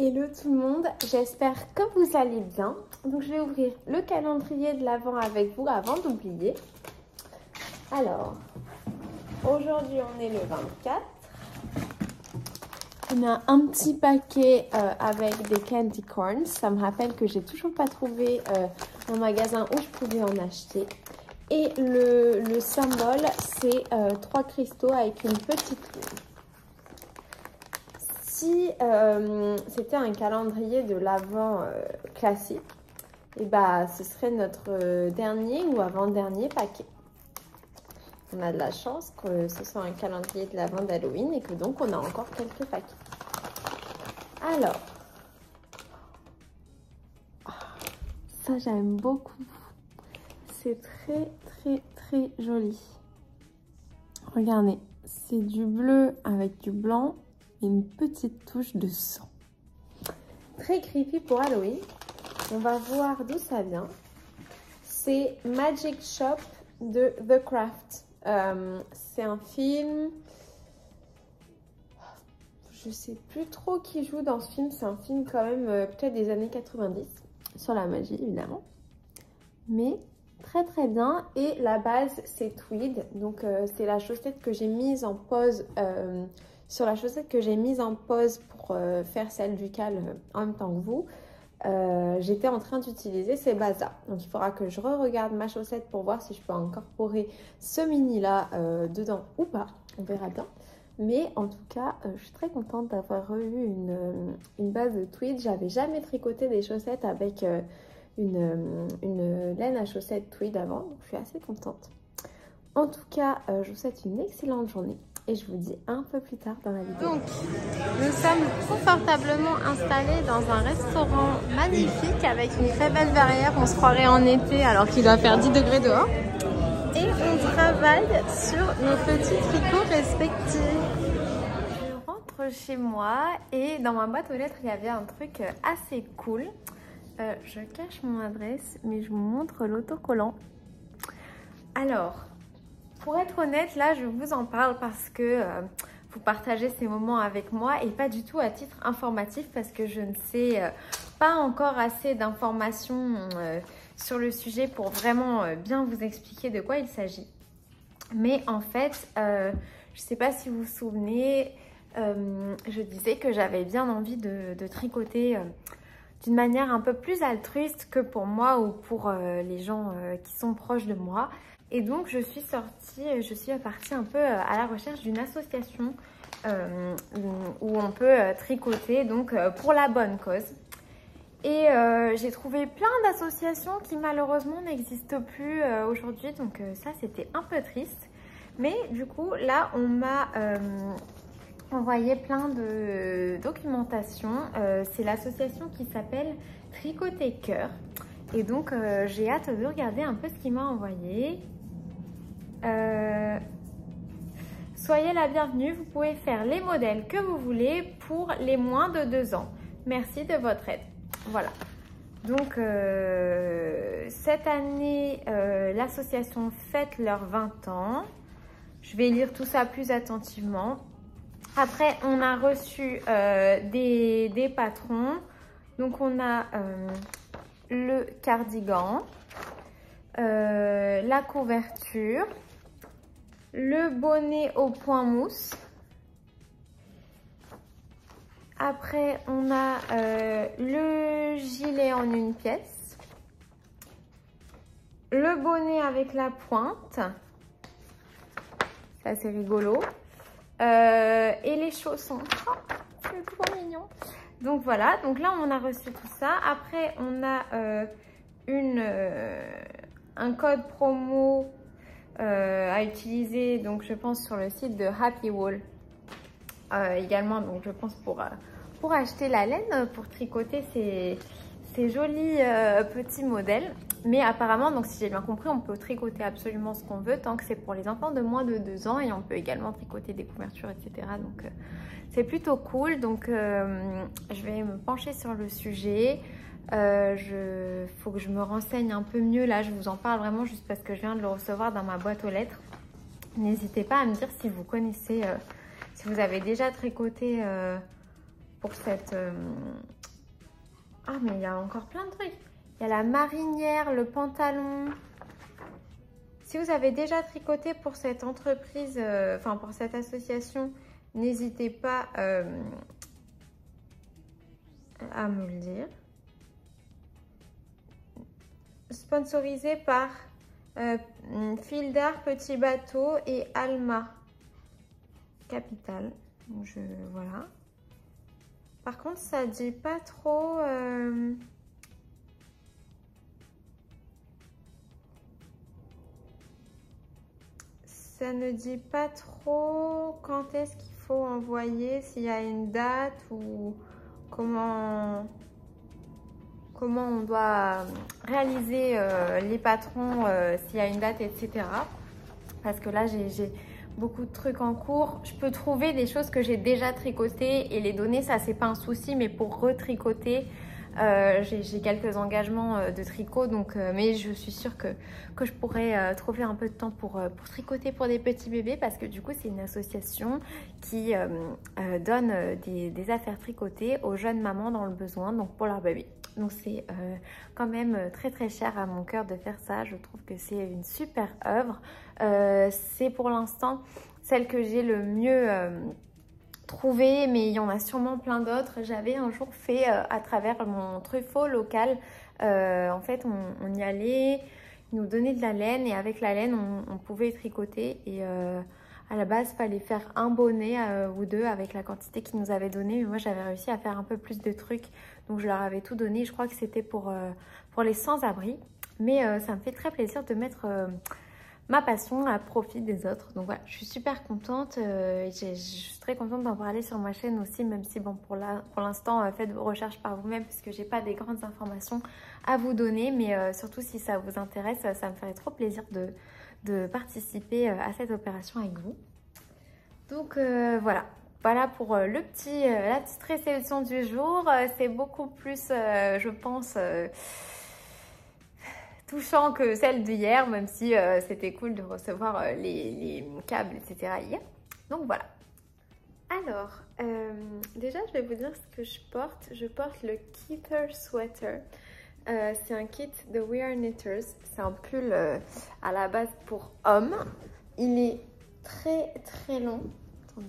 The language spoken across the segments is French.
Hello tout le monde, j'espère que vous allez bien. Donc je vais ouvrir le calendrier de l'Avent avec vous avant d'oublier. Alors, aujourd'hui on est le 24. On a un petit paquet euh, avec des candy corns. Ça me rappelle que j'ai toujours pas trouvé euh, un magasin où je pouvais en acheter. Et le, le symbole, c'est euh, trois cristaux avec une petite. Si euh, c'était un calendrier de l'avant euh, classique, et bah, ce serait notre euh, dernier ou avant-dernier paquet. On a de la chance que ce soit un calendrier de l'avant d'Halloween et que donc on a encore quelques paquets. Alors, ah, ça j'aime beaucoup. C'est très très très joli. Regardez, c'est du bleu avec du blanc une petite touche de sang. Très creepy pour Halloween. On va voir d'où ça vient. C'est Magic Shop de The Craft. Euh, c'est un film. Je sais plus trop qui joue dans ce film. C'est un film quand même euh, peut-être des années 90 sur la magie évidemment. Mais très très bien. Et la base c'est tweed. Donc euh, c'est la chaussette que j'ai mise en pause sur la chaussette que j'ai mise en pause pour euh, faire celle du cal euh, en même temps que vous. Euh, j'étais en train d'utiliser ces bases-là. Donc il faudra que je re-regarde ma chaussette pour voir si je peux incorporer ce mini-là dedans ou pas. On verra bien. Mais en tout cas, je suis très contente d'avoir eu une, base de tweed. J'avais jamais tricoté des chaussettes avec une, une, laine à chaussettes tweed avant. Donc je suis assez contente. En tout cas, je vous souhaite une excellente journée et je vous dis un peu plus tard dans la vidéo. Donc, nous sommes confortablement installés dans un restaurant magnifique avec une très belle verrière. On se croirait en été alors qu'il doit faire 10 degrés dehors. Et on travaille sur nos petits tricots respectifs. Je rentre chez moi et dans ma boîte aux lettres, il y avait un truc assez cool. Euh, je cache mon adresse, mais je vous montre l'autocollant. Alors, pour être honnête, là, je vous en parle parce que euh, vous partagez ces moments avec moi et pas du tout à titre informatif parce que je ne sais euh, pas encore assez d'informations euh, sur le sujet pour vraiment bien vous expliquer de quoi il s'agit. Mais en fait, je ne sais pas si vous vous souvenez, je disais que j'avais bien envie de tricoter d'une manière un peu plus altruiste que pour moi ou pour les gens qui sont proches de moi. Et donc je suis sortie, je suis partie un peu à la recherche d'une association euh, où on peut tricoter donc pour la bonne cause. Et euh, j'ai trouvé plein d'associations qui malheureusement n'existent plus euh, aujourd'hui, donc euh, ça c'était un peu triste. Mais du coup là on m'a envoyé plein de documentation. C'est l'association qui s'appelle Tricoter Cœur. Et donc j'ai hâte de regarder un peu ce qu'il m'a envoyé. Euh, soyez la bienvenue, vous pouvez faire les modèles que vous voulez pour les moins de 2 ans. Merci de votre aide. Voilà. Donc euh, cette année, euh, l'association fête leurs 20 ans. Je vais lire tout ça plus attentivement. Après, on a reçu des, patrons. Donc on a le cardigan, la couverture, le bonnet au point mousse. Après, on a euh, le gilet en une pièce, le bonnet avec la pointe, ça c'est rigolo, euh, et les chaussons. Oh, c'est trop mignon. Donc voilà, donc là on a reçu tout ça. Après, on a euh, une, un code promo euh, à utiliser, donc je pense sur le site de Happy Wall. Euh, également, donc je pense pour, euh, pour acheter la laine, pour tricoter ces, ces jolis petits modèles. Mais apparemment, donc si j'ai bien compris, on peut tricoter absolument ce qu'on veut tant que c'est pour les enfants de moins de 2 ans et on peut également tricoter des couvertures, etc. Donc c'est plutôt cool. Donc je vais me pencher sur le sujet. Euh, je faut que je me renseigne un peu mieux. Là, je vous en parle vraiment juste parce que je viens de le recevoir dans ma boîte aux lettres. N'hésitez pas à me dire si vous connaissez, euh, si vous avez déjà tricoté euh, pour cette... Euh, ah, mais il y a encore plein de trucs. Il y a la marinière, le pantalon. Si vous avez déjà tricoté pour cette entreprise, enfin pour cette association, n'hésitez pas à me le dire. Sponsorisé par euh, Petit Bateau et Alma Capital. Je, voilà. Par contre, ça dit pas trop... Euh, ça ne dit pas trop quand est-ce qu'il faut envoyer, s'il y a une date ou comment comment on doit réaliser euh, les patrons, euh, s'il y a une date, etc. Parce que là, j'ai beaucoup de trucs en cours. Je peux trouver des choses que j'ai déjà tricotées et les donner, ça c'est pas un souci, mais pour retricoter, euh, j'ai quelques engagements euh, de tricot, donc, euh, mais je suis sûre que, je pourrais trouver un peu de temps pour, tricoter pour des petits bébés parce que du coup c'est une association qui donne des, des, affaires tricotées aux jeunes mamans dans le besoin, donc pour leur bébé. Donc c'est quand même très très cher à mon cœur de faire ça. Je trouve que c'est une super œuvre. c'est pour l'instant celle que j'ai le mieux trouver, mais il y en a sûrement plein d'autres. J'avais un jour fait euh, à travers mon truffaut local, euh, en fait on, y allait, ils nous donnaient de la laine et avec la laine on, pouvait tricoter et euh, à la base il fallait faire un bonnet ou deux avec la quantité qu'ils nous avaient donné mais moi j'avais réussi à faire un peu plus de trucs donc je leur avais tout donné. Je crois que c'était pour, pour les sans-abri mais ça me fait très plaisir de mettre ma passion à profit des autres. Donc voilà, je suis super contente. Euh, je suis très contente d'en parler sur ma chaîne aussi, même si bon pour l'instant, pour euh, faites vos recherches par vous-même parce que j'ai pas des grandes informations à vous donner. Mais euh, surtout si ça vous intéresse, ça me ferait trop plaisir de, de participer à cette opération avec vous. Donc voilà, voilà pour le petit, la petite réception du jour. C'est beaucoup plus, je pense touchant que celle d'hier, même si euh, c'était cool de recevoir euh, les, câbles, etc. hier. Donc voilà. Alors, euh, déjà, je vais vous dire ce que je porte. Je porte le Keeper Sweater. c'est un kit de We Are Knitters. C'est un pull à la base pour hommes. Il est très très long.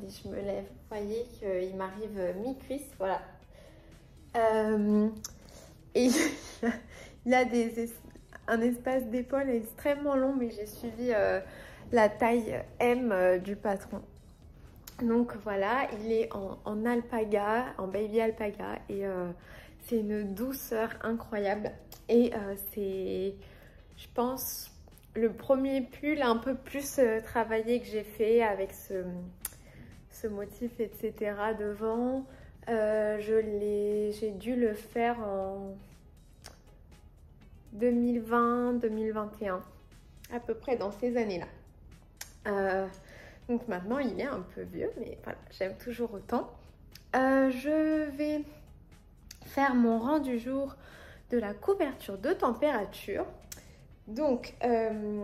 Je me lève. Vous voyez qu'il m'arrive mi-cuisse. Voilà. et il a des, un espace d'épaule extrêmement long, mais j'ai suivi euh, la taille M euh, du patron. Donc voilà, il est en, alpaga, en baby alpaga, et euh, c'est une douceur incroyable. Et c'est, je pense, le premier pull un peu plus travaillé que j'ai fait avec ce, ce motif, etc. devant. j'ai dû le faire en 2020-2021, à peu près dans ces années-là. Euh, donc maintenant, il est un peu vieux, mais voilà, j'aime toujours autant. Euh, je vais faire mon rang du jour de la couverture de température. Donc, euh,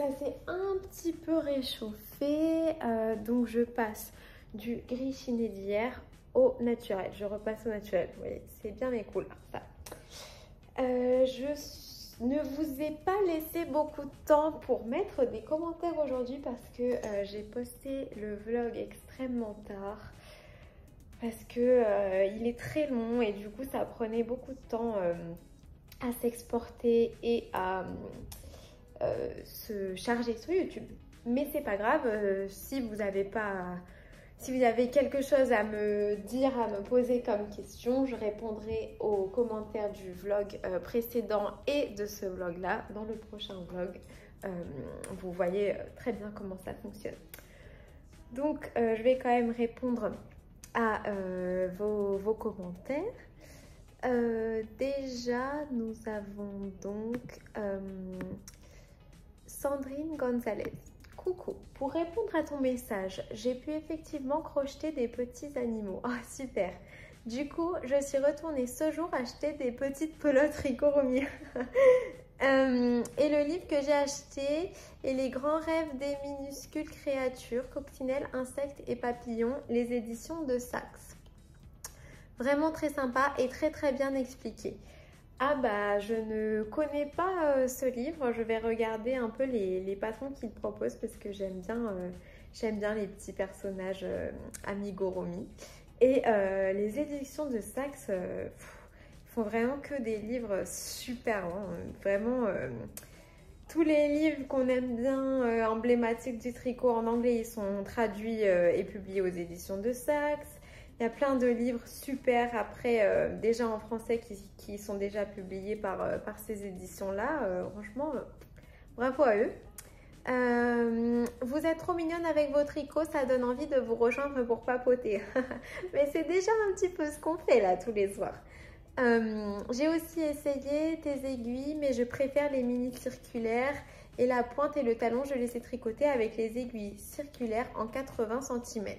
ça s'est un petit peu réchauffé. donc, je passe du gris chiné d'hier au naturel. Je repasse au naturel. Vous voyez, c'est bien mes couleurs. Euh, je ne vous ai pas laissé beaucoup de temps pour mettre des commentaires aujourd'hui parce que euh, j'ai posté le vlog extrêmement tard parce que euh, il est très long et du coup ça prenait beaucoup de temps à s'exporter et à se charger sur YouTube. Mais c'est pas grave, si vous n'avez pas si vous avez quelque chose à me dire, à me poser comme question, je répondrai aux commentaires du vlog euh, précédent et de ce vlog-là dans le prochain vlog. Euh, vous voyez euh, très bien comment ça fonctionne. Donc, je vais quand même répondre à vos, vos, commentaires. déjà, nous avons donc Sandrine Gonzalez. Coucou, pour répondre à ton message, j'ai pu effectivement crocheter des petits animaux. Ah, super Du coup, je suis retournée ce jour acheter des petites pelotes Ricoromia. euh, et le livre que j'ai acheté est Les grands rêves des minuscules créatures, coccinelles, insectes et papillons, les éditions de Saxe. Vraiment très sympa et très très bien expliqué. Ah bah je ne connais pas euh, ce livre, je vais regarder un peu les, patrons qu'il propose parce que j'aime bien, euh, j'aime bien les petits personnages euh, amigoromi. Et les éditions de Saxe font vraiment que des livres super, hein. vraiment tous les livres qu'on aime bien, emblématiques du tricot en anglais, ils sont traduits et publiés aux éditions de Saxe. Il y a plein de livres super après, euh, déjà en français, qui, sont déjà publiés par, euh, par ces éditions-là. Euh, franchement, bravo à eux. vous êtes trop mignonne avec vos tricots, ça donne envie de vous rejoindre pour papoter. Mais c'est déjà un petit peu ce qu'on fait là tous les soirs. J'ai aussi essayé tes aiguilles, mais je préfère les mini circulaires. Et la pointe et le talon, je les ai tricotés avec les aiguilles circulaires en 80 cm.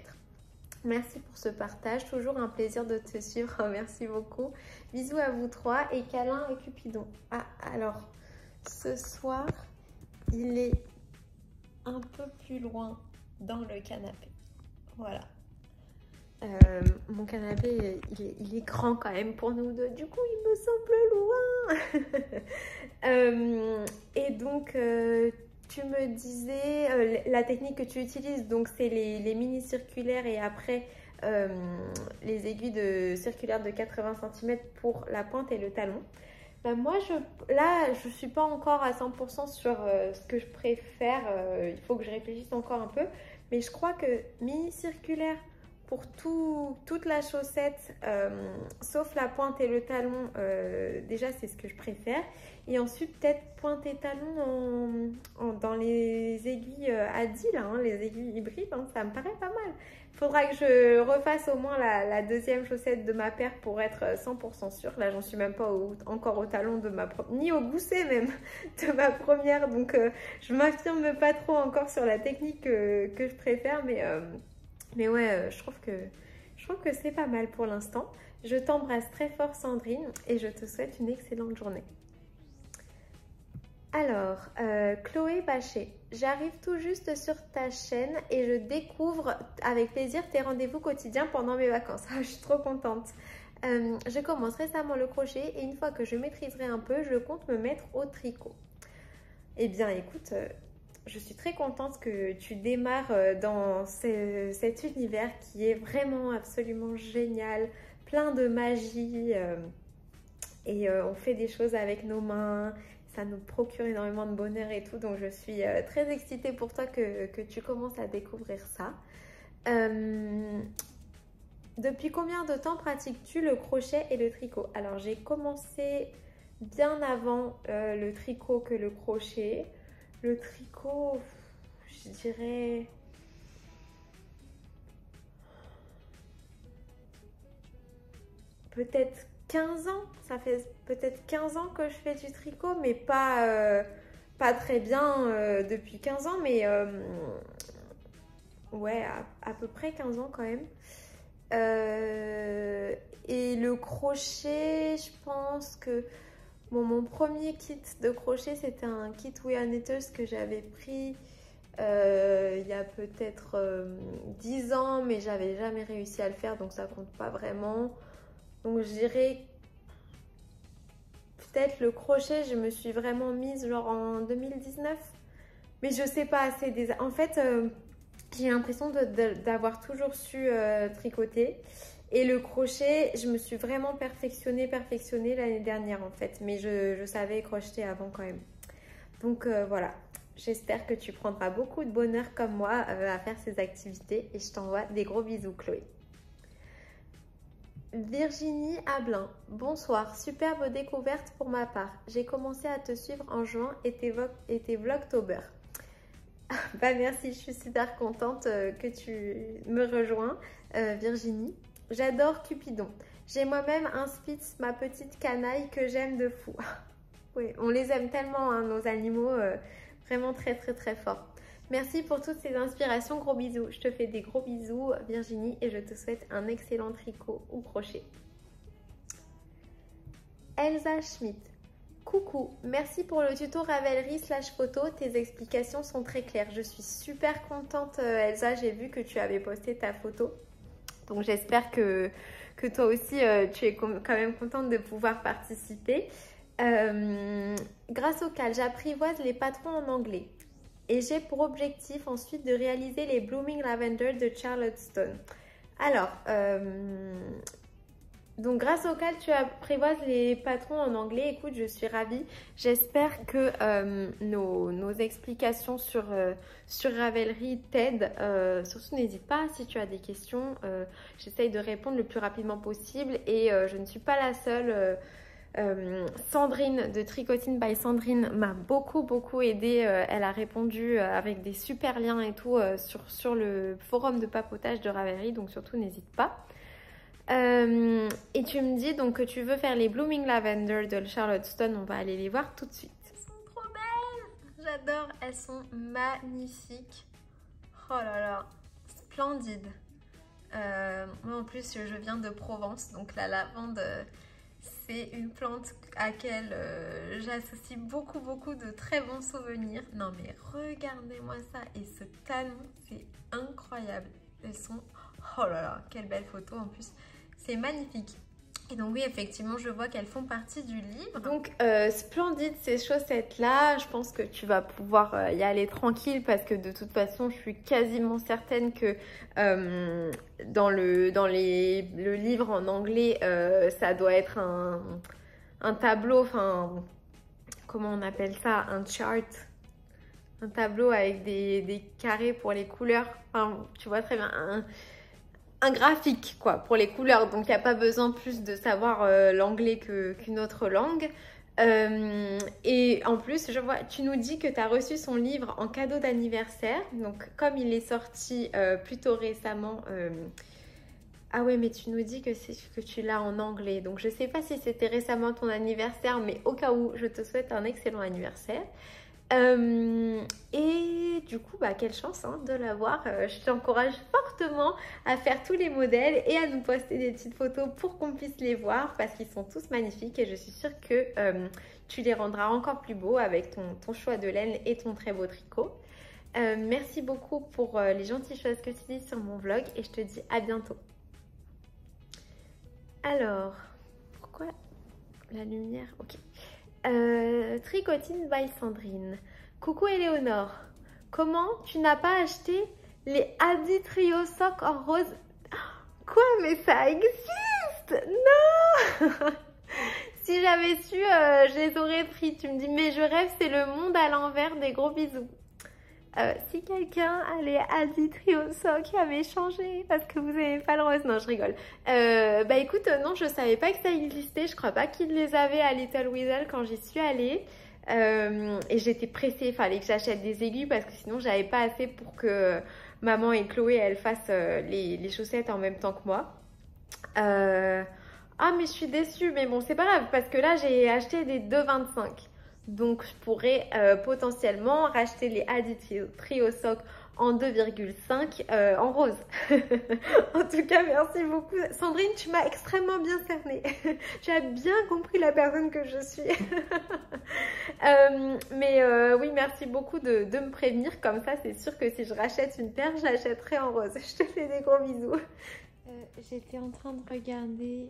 Merci pour ce partage. Toujours un plaisir de te suivre. Merci beaucoup. Bisous à vous trois et câlin à Cupidon. Ah, alors, ce soir, il est un peu plus loin dans le canapé. Voilà. Euh, mon canapé, il est, grand quand même pour nous deux. Du coup, il me semble loin. Euh, et donc, euh, tu me disais euh, la technique que tu utilises, donc c'est les, mini circulaires et après euh, les aiguilles de circulaires de 80 cm pour la pointe et le talon. Ben moi, je, là, je ne suis pas encore à 100% sur euh, ce que je préfère. il faut que je réfléchisse encore un peu. Mais je crois que mini circulaire pour tout, toute la chaussette, sauf la pointe et le talon, déjà c'est ce que je préfère. Et ensuite, peut-être pointer talon dans les aiguilles Adi, euh, là, hein, les aiguilles hybrides, hein, ça me paraît pas mal. Faudra que je refasse au moins la, deuxième chaussette de ma paire pour être 100% sûre. Là, j'en suis même pas encore au talon de ma ni au gousset même de ma première. Donc, euh, je m'affirme pas trop encore sur la technique que, je préfère. Mais, euh, mais ouais, je trouve que, je trouve c'est pas mal pour l'instant. Je t'embrasse très fort Sandrine et je te souhaite une excellente journée. Alors, euh, Chloé Bachet, j'arrive tout juste sur ta chaîne et je découvre avec plaisir tes rendez-vous quotidiens pendant mes vacances. Ah, je suis trop contente. Euh, je commence récemment le crochet et une fois que je maîtriserai un peu, je compte me mettre au tricot. Eh bien, écoute, euh, je suis très contente que tu démarres dans cet univers qui est vraiment absolument génial, plein de magie. et on fait des choses avec nos mains ça nous procure énormément de bonheur et tout. Donc je suis euh, très excitée pour toi que, tu commences à découvrir ça. Euh, depuis combien de temps pratiques-tu le crochet et le tricot? Alors j'ai commencé bien avant euh, le tricot que le crochet. Le tricot, je dirais... Peut-être 15 ans. Ça fait peut-être 15 ans que je fais du tricot, mais pas, euh, pas très bien euh, depuis 15 ans, mais euh, ouais, à, peu près 15 ans quand même. et le crochet, je pense que bon, mon premier kit de crochet, c'était un kit We que j'avais pris il y a peut-être 10 ans, mais j'avais jamais réussi à le faire, donc ça compte pas vraiment. Donc je dirais peut-être le crochet, je me suis vraiment mise genre en 2019. Mais je sais pas, c'est des... En fait, euh, j'ai l'impression d'avoir toujours su euh, tricoter. Et le crochet, je me suis vraiment perfectionnée, perfectionnée l'année dernière en fait. Mais je, savais crocheter avant quand même. Donc euh, voilà, j'espère que tu prendras beaucoup de bonheur comme moi à faire ces activités. Et je t'envoie des gros bisous Chloé. Virginie Ablin, bonsoir, superbe découverte pour ma part. J'ai commencé à te suivre en juin et tes, et Vlogtober. bah merci, je suis super contente euh, que tu me rejoins, euh, Virginie. J'adore Cupidon. J'ai moi-même un Spitz, ma petite canaille que j'aime de fou. oui, on les aime tellement, hein, nos animaux, euh, vraiment très très très fort. Merci pour toutes ces inspirations. Gros bisous. Je te fais des gros bisous, Virginie, et je te souhaite un excellent tricot ou crochet. Elsa Schmidt. Coucou, merci pour le tuto Ravelry slash photo. Tes explications sont très claires. Je suis super contente, euh, Elsa. J'ai vu que tu avais posté ta photo Donc j'espère que, que toi aussi tu es quand même contente de pouvoir participer. grâce au cal, j'apprivoise les patrons en anglais. Et j'ai pour objectif ensuite de réaliser les Blooming Lavender de Charlotte Stone. Alors, donc grâce auquel tu apprivoises les patrons en anglais, écoute, je suis ravie. J'espère que euh, nos, explications sur, euh, sur Ravelry t'aident. Euh, surtout n'hésite pas si tu as des questions. J'essaye de répondre le plus rapidement possible et je ne suis pas la seule. Sandrine de Tricotine by Sandrine m'a beaucoup beaucoup aidé. elle a répondu avec des super liens et tout sur, sur le forum de papotage de Ravelry, donc surtout n'hésite pas. Euh, et tu me dis donc que tu veux faire les Blooming Lavender de Charlotte Stone. On va aller les voir tout de suite. Elles sont trop belles J'adore, elles sont magnifiques. Oh là là, splendide. Euh, moi en plus je viens de Provence, donc la lavande c'est une plante à laquelle euh, j'associe beaucoup beaucoup de très bons souvenirs. Non mais regardez-moi ça et ce talon c'est incroyable. Elles sont... Oh là là, quelle belle photo en plus. C'est magnifique. Et donc oui, effectivement, je vois qu'elles font partie du livre. Donc, euh, splendide ces chaussettes-là. Je pense que tu vas pouvoir euh, y aller tranquille parce que de toute façon, je suis quasiment certaine que euh, dans, le, livre en anglais, ça doit être un, tableau, enfin, comment on appelle ça? Un chart un tableau avec des, des, carrés pour les couleurs. Enfin, tu vois très bien, un graphique quoi pour les couleurs. Donc il n'y a pas besoin plus de savoir euh, l'anglais qu'une autre langue. Euh, et en plus je vois tu nous dis que tu as reçu son livre en cadeau d'anniversaire. Donc comme il est sorti euh, plutôt récemment ah ouais mais tu nous dis que c'est que tu l'as en anglais. Donc je sais pas si c'était récemment ton anniversaire mais au cas où je te souhaite un excellent anniversaire euh, et du coup, bah, quelle chance hein, de l'avoir. Euh, je t'encourage fortement à faire tous les modèles et à nous poster des petites photos pour qu'on puisse les voir parce qu'ils sont tous magnifiques et je suis sûre que euh, tu les rendras encore plus beaux avec ton, ton, choix de laine et ton très beau tricot. merci beaucoup pour les gentilles choses que tu dis sur mon vlog et je te dis à bientôt. Alors, pourquoi la lumière? Ok. Euh, Tricotine by Sandrine. Coucou Éléonore. Comment tu n'as pas acheté les Adi Trio Sock en rose? Quoi Mais ça existe? Non Si j'avais su, euh, je les pris. Tu me dis, mais je rêve, c'est le monde à l'envers. Des gros bisous. Euh, si quelqu'un allait à Trioso qui avait changé parce que vous n'aimez pas le rose, non je rigole. Euh, bah écoute, euh, non je savais pas que ça existait, je crois pas qu'ils les avaient à Little Weasel quand j'y suis allée. et j'étais pressée, il fallait que j'achète des aiguilles parce que sinon j'avais pas assez pour que maman et Chloé elles fassent les, les, chaussettes en même temps que moi. ah mais je suis déçue, mais bon c'est pas grave parce que là j'ai acheté des 2,25. Donc, je pourrais euh, potentiellement racheter les Additive Trio Sock en 2,5 euh, en rose. en tout cas, merci beaucoup. Sandrine, tu m'as extrêmement bien cerné. tu as bien compris la personne que je suis. Euh, mais oui, merci beaucoup de, de, me prévenir. Comme ça, c'est sûr que si je rachète une paire, je l'achèterai en rose. Je te fais des gros bisous. J'étais en train de regarder...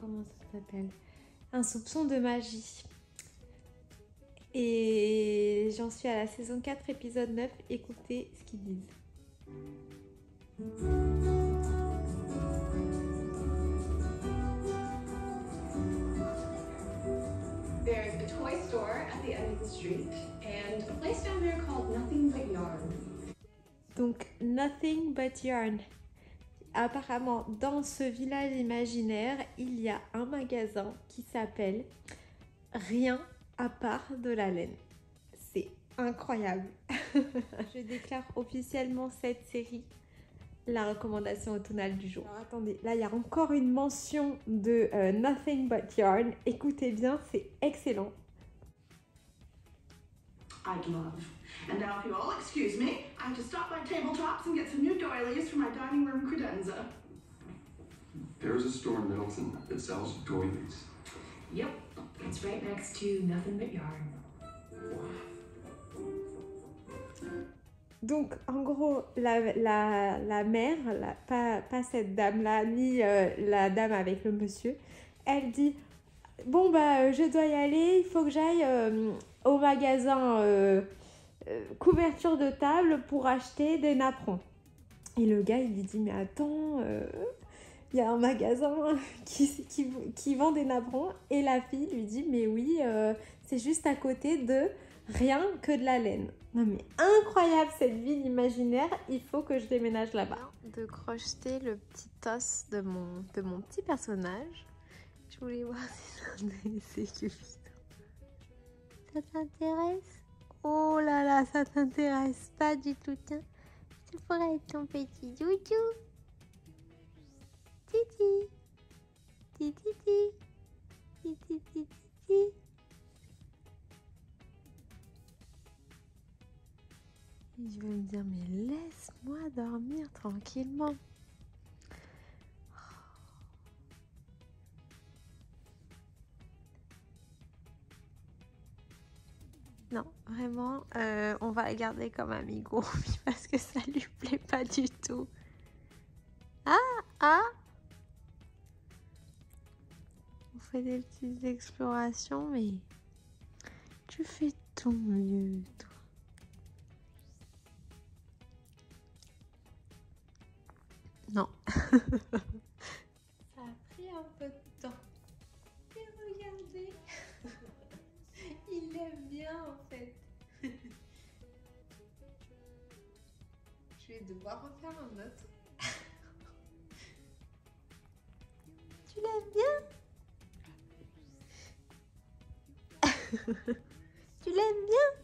comment ça s'appelle? Un soupçon de magie. Et j'en suis à la saison 4, épisode 9. Écoutez ce qu'ils disent. There's a toy store at the end of the street and a place down there called Nothing But Yarn. Donc, Nothing But Yarn. Apparemment, dans ce village imaginaire, il y a un magasin qui s'appelle Rien à part de la laine. C'est incroyable. Je déclare officiellement cette série la recommandation automnale du jour. Alors attendez, là il y a encore une mention de euh, Nothing But Yarn. Écoutez bien, c'est excellent. I'd love. And now if you all excuse me, I have to stop by tabletops and get some new doilies for my dining room credenza. There's a store in Middleton that sells doilies. Yep, it's right next to Nothing But Yarn. donc, en gros, la, la, la mère, pas, pas cette dame-là, ni euh, la dame avec le monsieur, elle dit Bon, bah, euh, je dois y aller, il faut que j'aille euh, au magasin euh, couverture de table pour acheter des napperons. Et le gars, il lui dit Mais attends, il y a un magasin qui, qui, qui vend des napperons. Et la fille lui dit Mais oui, euh, c'est juste à côté de rien que de la laine. Non mais incroyable cette ville imaginaire, il faut que je déménage là-bas. De crocheter le petit os de mon, de mon petit personnage. Je voulais voir si j'en ai essayé. Ça t'intéresse? Oh là là, ça t'intéresse pas du tout, tiens. Ça pourrait être ton petit doudou. Titi. Titi. Titi. Titi. Titi. Je vais me dire, mais laisse-moi dormir tranquillement. Non, vraiment, euh, on va la garder comme amigo parce que ça lui plaît pas du tout. Des petites explorations, mais tu fais ton mieux, toi. Non. Ça a pris un peu de temps. Et regardez, il aime bien en fait. Je vais devoir refaire un autre. Tu l'aimes bien? Tu l'aimes bien?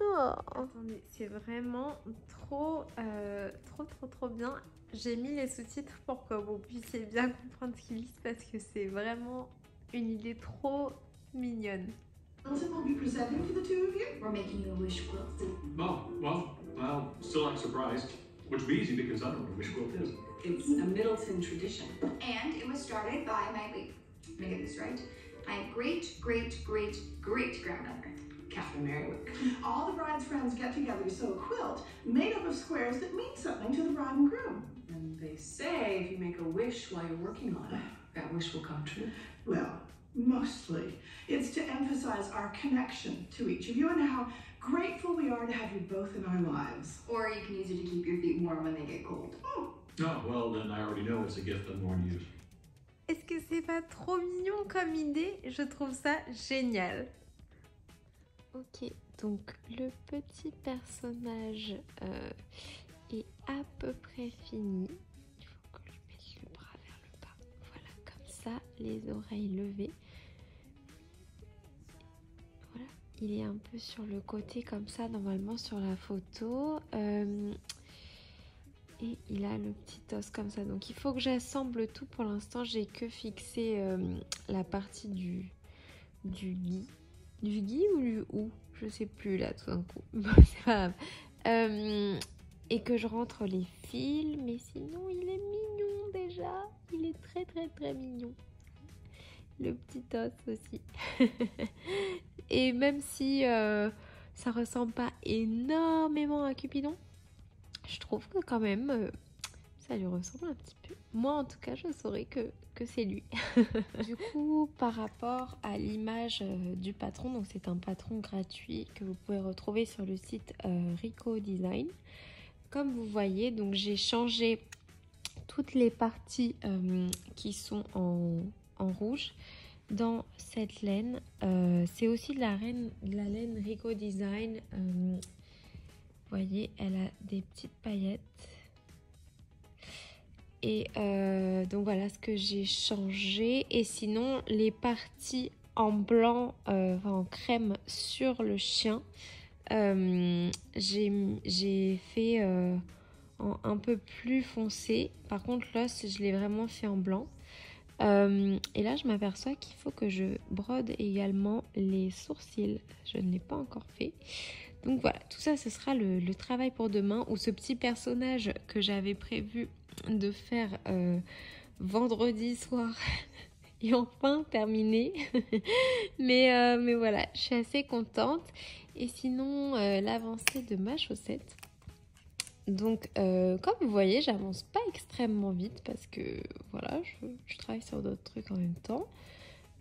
Oh. Attendez, c'est vraiment trop, euh, trop, trop, trop bien. J'ai mis les sous-titres pour que vous puissiez bien comprendre ce qu'ils disent parce que c'est vraiment une idée trop mignonne. Will be presenting to the two of you? We're making you a wish quilt. Oh, well, I'll still act surprised, which will be easy because I don't know what a wish quilt is. It's a Middleton tradition. And it was started by my, wait, let me get this right, my great, great, great, great grandmother. Catherine Merriwick. All the bride's friends get together to sew a quilt made up of squares that mean something to the bride and groom. And they say if you make a wish while you're working on it, that wish will come true. Well, mostly. It's to emphasize our connection to each of you and how grateful we are to have you both in our lives. Or you can use it to keep your feet warm when they get cold. Oh, Oh, well, then I already know it's a gift I'm going to use. Est-ce que c'est pas trop mignon comme idée? Je trouve ça génial. Ok, donc le petit personnage euh, est à peu près fini. Il faut que je mette le bras vers le bas. Voilà, comme ça, les oreilles levées. Voilà, il est un peu sur le côté comme ça, normalement sur la photo. Euh, et il a le petit os comme ça. Donc il faut que j'assemble tout. Pour l'instant, j'ai que fixé euh, la partie du, du gui. Du gui ou du ou? Je sais plus là tout d'un coup. Bon. Euh, et que je rentre les fils. Mais sinon, il est mignon déjà. Il est très très très mignon. Le petit os aussi. et même si euh, ça ressemble pas énormément à Cupidon, je trouve que quand même euh, ça lui ressemble un petit peu. Moi en tout cas je saurais que, que c'est lui. du coup par rapport à l'image euh, du patron, donc c'est un patron gratuit que vous pouvez retrouver sur le site euh, Rico Design. Comme vous voyez donc j'ai changé toutes les parties qui sont en, en rouge dans cette laine. C'est aussi de la, laine Rico Design. Vous voyez, elle a des petites paillettes. Et euh, donc voilà ce que j'ai changé. Et sinon, les parties en blanc, euh, enfin en crème sur le chien, euh, j'ai fait un peu plus foncé. Par contre, l'os, je l'ai vraiment fait en blanc. Et là, je m'aperçois qu'il faut que je brode également les sourcils. Je ne l'ai pas encore fait. Donc voilà, tout ça, ce sera le, travail pour demain. Ou ce petit personnage que j'avais prévu de faire euh, vendredi soir est enfin terminé. mais, euh, mais voilà, je suis assez contente. Et sinon, euh, l'avancée de ma chaussette. Donc, comme vous voyez, j'avance pas extrêmement vite parce que voilà, je travaille sur d'autres trucs en même temps.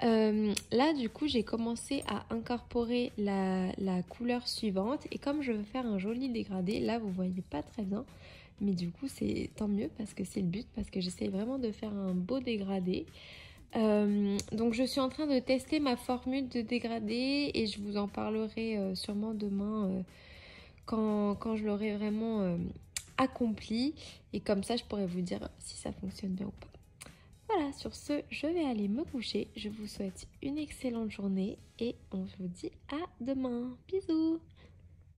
Euh, là, du coup, j'ai commencé à incorporer la, couleur suivante. Et comme je veux faire un joli dégradé, là, vous voyez pas très bien. Mais du coup, c'est tant mieux parce que c'est le but, parce que j'essaye vraiment de faire un beau dégradé. Euh, donc, je suis en train de tester ma formule de dégradé et je vous en parlerai euh, sûrement demain quand, quand, je l'aurai vraiment accompli. Et comme ça, je pourrais vous dire si ça fonctionne bien ou pas. Voilà, sur ce, je vais aller me coucher. Je vous souhaite une excellente journée et on vous dit à demain. Bisous